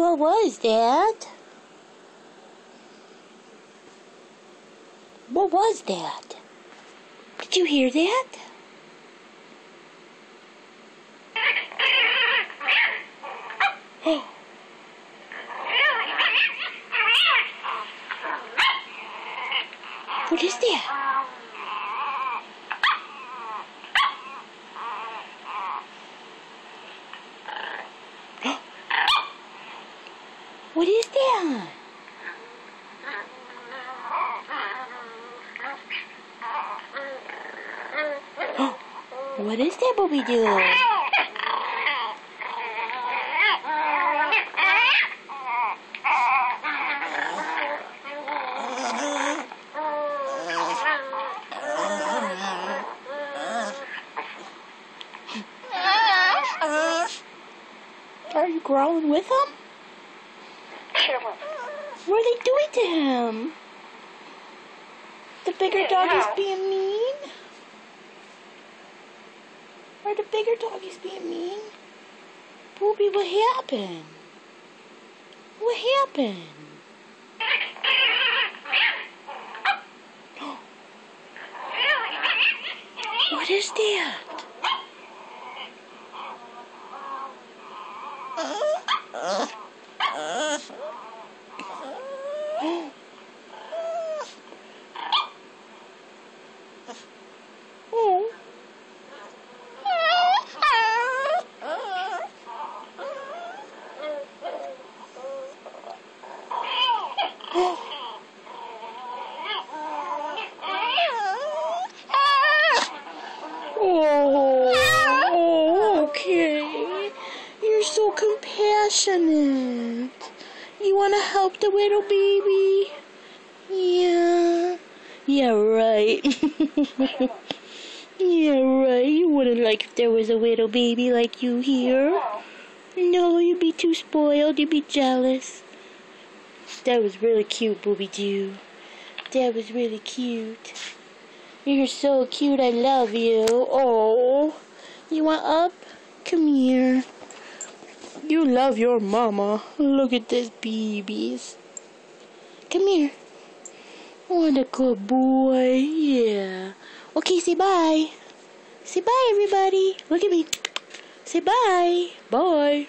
what was that? What was that? Did you hear that? what is that? What is that? What is that, Booby Doo? Are you growling with him? What are they doing to him? The bigger dog is being mean? The bigger doggies being mean? Booby, what happened? What happened? What is that? Oh. Oh, okay. You're so compassionate. You want to help the little baby? Yeah. Yeah, right. yeah, right. You wouldn't like if there was a little baby like you here. No, you'd be too spoiled. You'd be jealous. That was really cute, Booby Doo. That was really cute. You're so cute. I love you. Oh, you want up? Come here. You love your mama. Look at this babies. Come here. What a good boy. Yeah. Okay, say bye. Say bye, everybody. Look at me. Say bye. Bye.